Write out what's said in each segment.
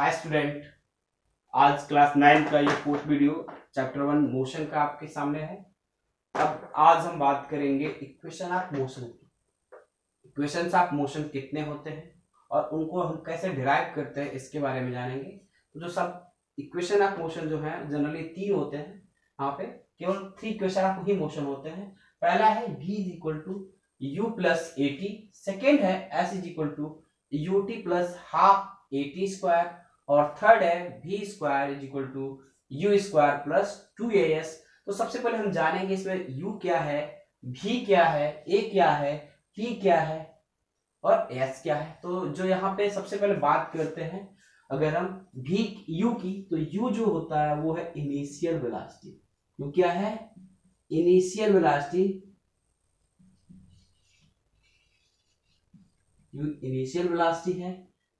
हाय student आज class nine का ये fourth video chapter one motion का आपके सामने है। अब आज हम बात करेंगे equation of motion equation of motion कितने होते हैं और उनको हम कैसे डिराइव करते हैं, इसके बारे में जानेंगे। तो जो सब इक्वेशन ऑफ़ मोशन जो है जनरली तीन होते हैं। यहाँ पे केवल थ्री इक्वेशन ऑफ़ ही मोशन होते हैं। पहला है v is equal to u plus a t second है s is equal to u t plus half a t square और थर्ड है v square is equal to u square plus two a s तो सबसे पहले हम जानेंगे इसमें u क्या है, v क्या है, a क्या है, t क्या है और s क्या है। तो जो यहाँ पे सबसे पहले बात करते हैं, अगर हम भी u की तो u जो होता है वो है इनिशियल वेलोसिटी u क्या है? Initial velocity u initial velocity है।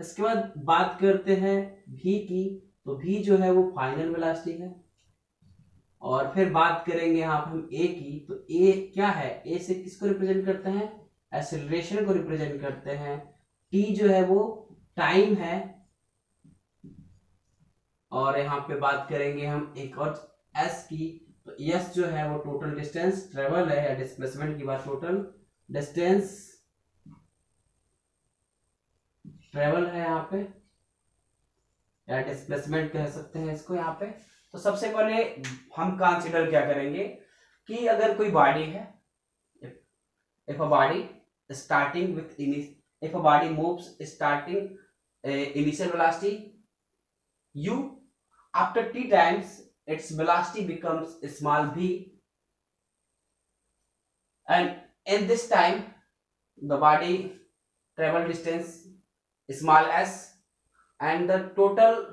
इसके बाद बात करते हैं v की तो v जो है वो फाइनल वेलोसिटी है। और फिर बात करेंगे यहाँ पे हम a की तो ए क्या है? ए से किसको रिप्रेजेंट करते हैं? एक्सेलरेशन को रिप्रेजेंट करते हैं। T जो है वो टाइम है। और यहाँ पे बात करेंगे हम एक और एस की तो s जो है वो टोटल डिस्टेंस ट्रेवल है, या डिस्प्लेसमेंट की बात टोटल डिस्टेंस ट्रेवल है यहाँ पे। या डिस्प्लेसमेंट कह सकते हैं इसको यहाँ पे। तो सबसे पहले हम कंसिडर क्या करेंगे कि अगर कोई बॉडी है if a body starting with if a body moves starting initial velocity u, after t times its velocity becomes small v, and in this time, the body travel distance small s and the total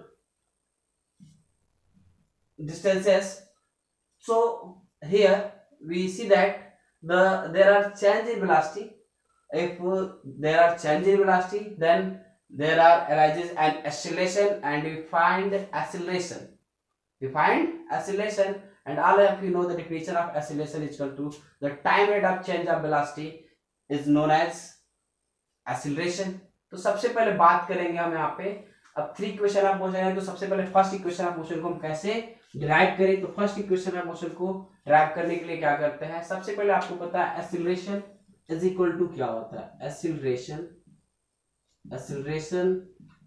distances so here we see that the there are change in velocity. If there are change in velocity then there are arises an acceleration and we find acceleration. We find acceleration and all of you know the definition of acceleration is equal to the time rate of change of velocity is known as acceleration तो सबसे पहले बात करेंगे हम यहाँ पे। अब three equation of motion है तो सबसे पहले फ़र्स्ट इक्वेशन ऑफ़ मोशन को हम कैसे डिराइव करें? तो फ़र्स्ट इक्वेशन ऑफ़ मोशन को डिराइव करने के लिए क्या करते हैं? सबसे पहले आपको पता है एसिलेशन इज़ इक्वल टू क्या होता है? Acceleration acceleration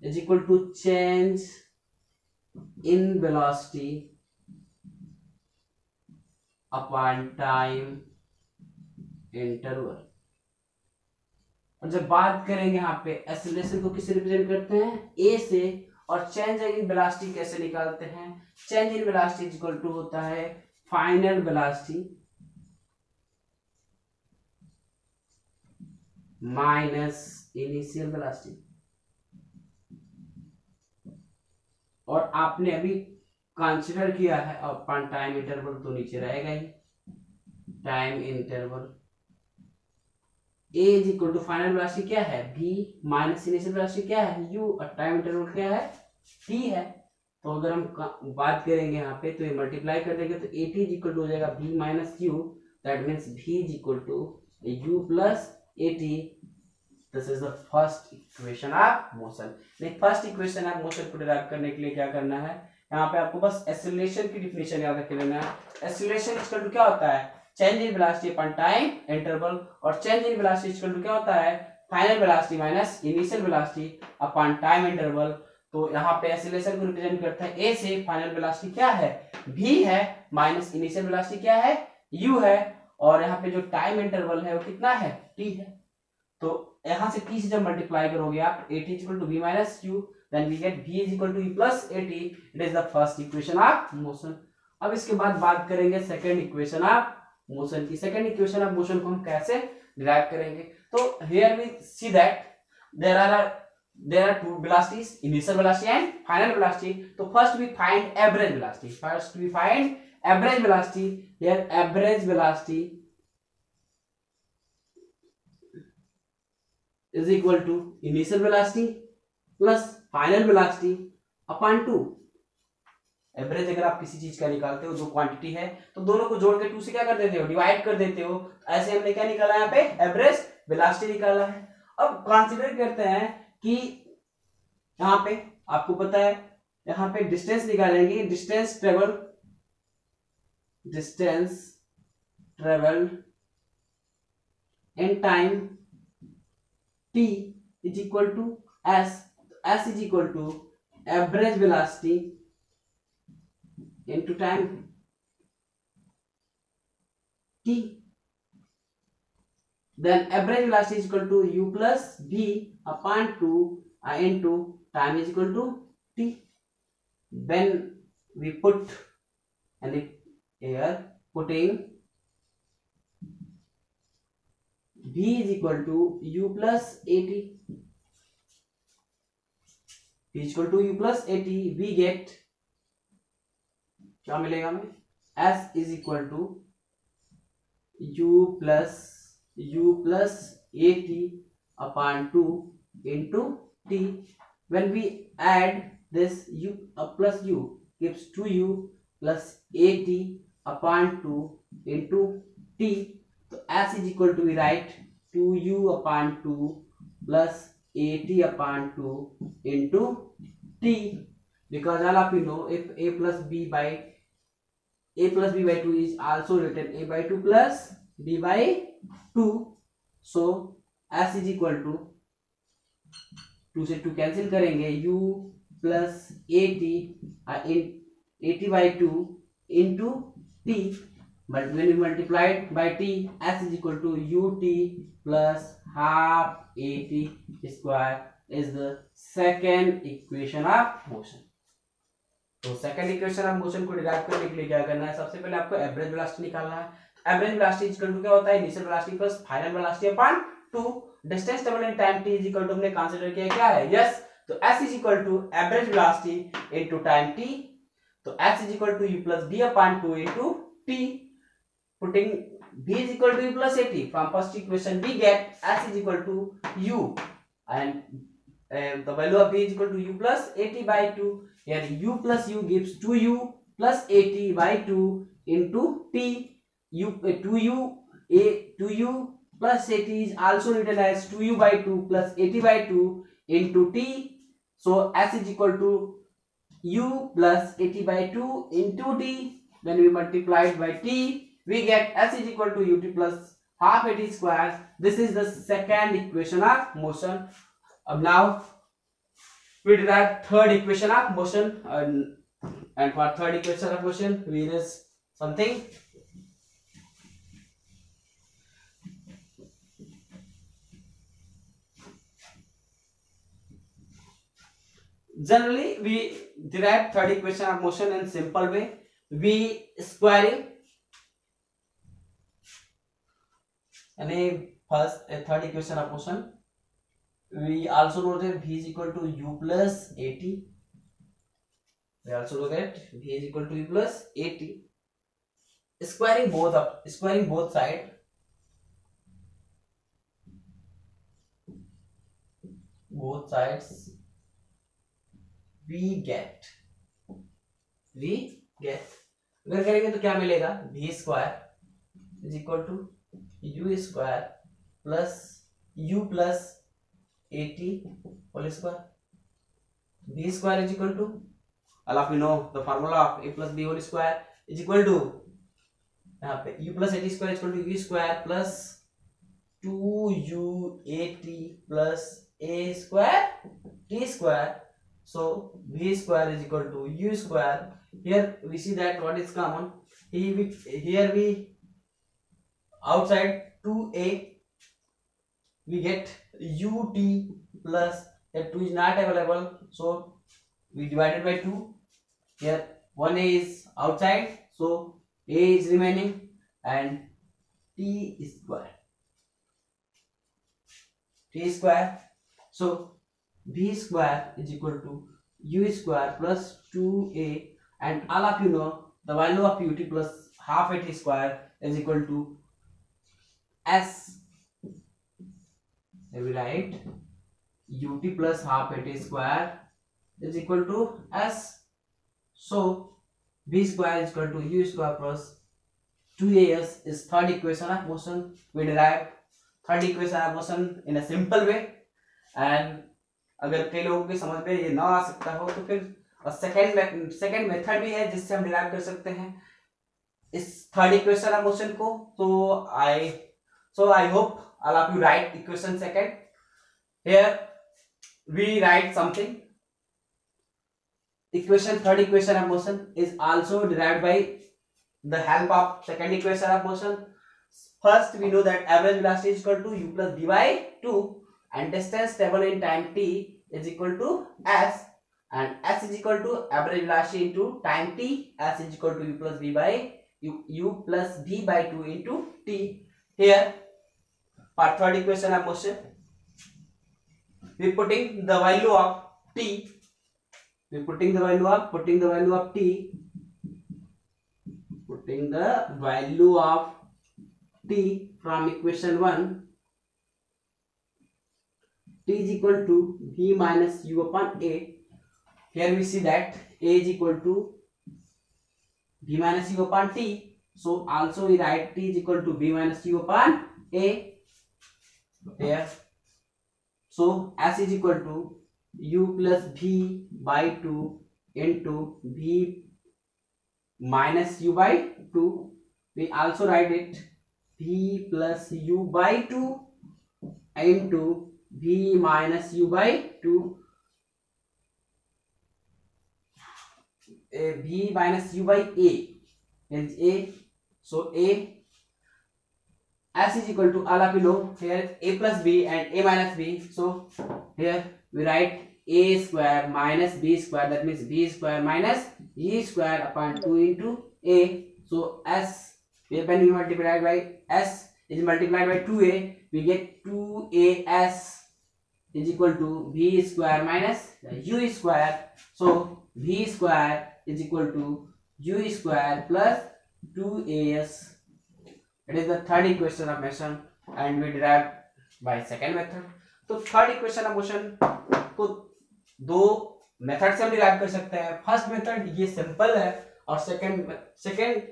is equal to change in velocity upon time interval. और जब बात करेंगे यहाँ पे एक्सेलरेशन को किससे रिप्रेजेंट करते हैं? ए से। और चेंज इन वेलोसिटी कैसे निकालते हैं? Change in velocity equal to होता है final velocity minus initial velocity और आपने अभी कंसीडर किया है अपन टाइम इंटरवल तो नीचे रहेगा ही। Time interval a is equal to final velocity क्या है? बी माइनस इनिशियल वेलोसिटी क्या है? यू और टाइम इंटरवल क्या है? T है। तो अगर हम बात करेंगे यहाँ पे तो ये मल्टीप्लाई कर देंगे तो a t is equal to हो जाएगा v minus u that means v is equal to u plus a t this is the first equation of motion नहीं फ़र्स्ट इक्वेशन ऑफ़ मोशन को डिराइव करने के लिए क्या करना है? यहाँ पे आपको बस एक्सेलरेशन की डिफिनेशन याद रख लेना है। इक्वल टू क्या होता है? Change in velocity upon time, interval, और change in velocity equal to क्या होता है? Final velocity minus initial velocity upon time interval. तो यहाँ पे एक्सेलरेशन को रिप्रेजेंट करता है ए से, फाइनल वेलोसिटी क्या है? V है, माइनस इनिशियल वेलोसिटी क्या है? U है। और यहाँ पे जो टाइम इंटरवल है वो कितना है? T है। तो यहाँ से t से जब मल्टीप्लाई करोगे आप at equal to v minus u then we get v is equal to v plus at it is the first equation of motion अब इसके बाद बात करेंगे सेकंड इक्वेशन ऑफ़ मोशन की सेकंड इक्वेशन ऑफ़ मोशन को हम कैसे derive करेंगे? तो here we see that there are there are two velocities initial velocity and final velocity तो first we find average velocity first we find average velocity here average velocity is equal to initial velocity plus final velocity upon 2 average अगर आप किसी चीज़ का निकालते हो, जो quantity है तो दोनों को जोड़ के टू से क्या कर देते हो? डिवाइड कर देते हो। ऐसे हमने क्या निकाला यहाँ पे? एवरेज वेलोसिटी निकाला है। अब कंसीडर करते हैं कि यहाँ पे आपको पता है, यहाँ पे डिस्टेंस निकालेंगे। Distance travel distance travel in time t is equal to s s is equal to average velocity into time t. Then average velocity is equal to u plus v upon 2 uh, into time is equal to t. When we put and here putting v is equal to u plus at v is equal to u plus at we get क्या मिलेगा हमें? S is equal to u plus u plus a t upon two into t when we add this u plus u gives two u plus a t upon two into t तो s is equal to we write two u upon two plus a t upon two into t because all of you know if a plus b by a plus b by 2 is also written a by 2 plus b by 2 so s is equal to 2 से 2 cancel करेंगे u plus a t a t by two into t but when we multiplied by t s is equal to ut plus half at square is the second equation of motion तो second equation of motion को derive करने के लिए क्या करना है? सबसे पहले आपको एवरेज वेलोसिटी निकालना है। एवरेज वेलोसिटी इक्वल टू क्या होता है? Initial velocity plus final velocity upon 2 distance travel in time t is equal to हमने कंसीडर किया क्या है? यस तो s is equal to average velocity into time t. तो s is equal to u plus b upon 2 into t. Putting b is equal to u plus at from first equation we get s is equal to u. Uh, the value of b is equal to u plus at by 2 here u plus u gives 2u plus at by 2 into t. U uh, 2u a 2u plus at is also written as 2u by 2 plus at by 2 into t. So s is equal to u plus at by 2 into t. Then we multiply it by t we get s is equal to ut plus half 80 square. This is the second equation of motion अब now we derive third equation of motion and for third equation of motion we're is something generally we derive third equation of motion in simple way we squaring यानी first third equation of motion we also know that v is equal to u plus 80 we also know that v is equal to u plus 80 squaring both up squaring both side both sides we get we get अगर करेंगे तो क्या मिलेगा v square is equal to u square plus u plus 80 whole square b square is equal to all of you know the formula of a plus b whole square is equal to यहाँ पे u plus a t square equal to u square plus two u a t plus a square t square so v square is equal to u square here we see that what is common here we, here we outside 2a we get ut plus that 2 is not available. So we divided by 2 here 1a is outside. So a is remaining and t is square. T square. So v square is equal to u square plus 2a and all of you know the value of ut plus half at square is equal to s we write ut plus half at square is equal to s so v square is equal to u square plus 2as is third equation of motion we derive third equation of motion in a simple way and अगर कई लोगों के समझ में ये ना आ सकता हो तो फिर सेकेंड सेकेंड मेथड भी है जिससे हम डिराइव कर सकते हैं इस थर्ड इक्वेशन ऑफ़ मोशन को तो I so I hope I'll have you write equation second. Here we write something. Equation third equation of motion is also derived by the help of second equation of motion. First we know that average velocity is equal to u plus v by 2 and distance traveled in time t is equal to s. And s is equal to average velocity into time t. S is equal to u plus b by u, u plus v by 2 into t. Here third equation of motion we putting the value of t we putting the value of putting the value of t putting the value of t from equation 1 t is equal to v minus u upon a here we see that a is equal to v minus u upon t so also we write t is equal to v minus u upon a here so s is equal to u plus v by 2 into v minus u by 2 we also write it v plus u by 2 into v minus u by 2 a v minus u by a is a. So a s is equal to you know here a plus b and a minus b. So here we write a square minus b square that means b square minus e square upon 2 into a. So s when we multiply by s is multiplied by 2a we get 2as is equal to b square minus u square. So v square is equal to u square plus 2as it is the third equation of motion and we derive by second method. तो third equation of motion को दो method से हम derive कर सकते हैं। First method ये simple है और सेकंड सेकंड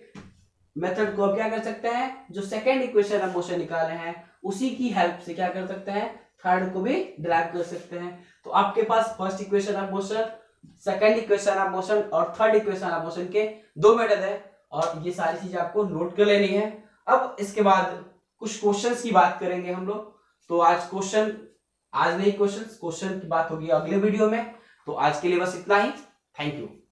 मेथड को क्या कर सकते हैं? जो सेकंड इक्वेशन ऑफ़ मोशन निकाले हैं, उसी की हेल्प से क्या कर सकते हैं? थर्ड को भी डिराइव कर सकते हैं। तो आपके पास first equation of motion second equation of motion और थर्ड इक्वेशन ऑफ़ मोशन के दो मेथड है और ये सारी चीज़ें आपको नोट कर लेनी है। अब इसके बाद कुछ क्वेश्चंस की बात करेंगे हम लोग। तो आज क्वेश्चन आज नहीं क्वेश्चन क्वेश्चन की बात होगी अगले वीडियो में। तो आज के लिए बस इतना ही। Thank you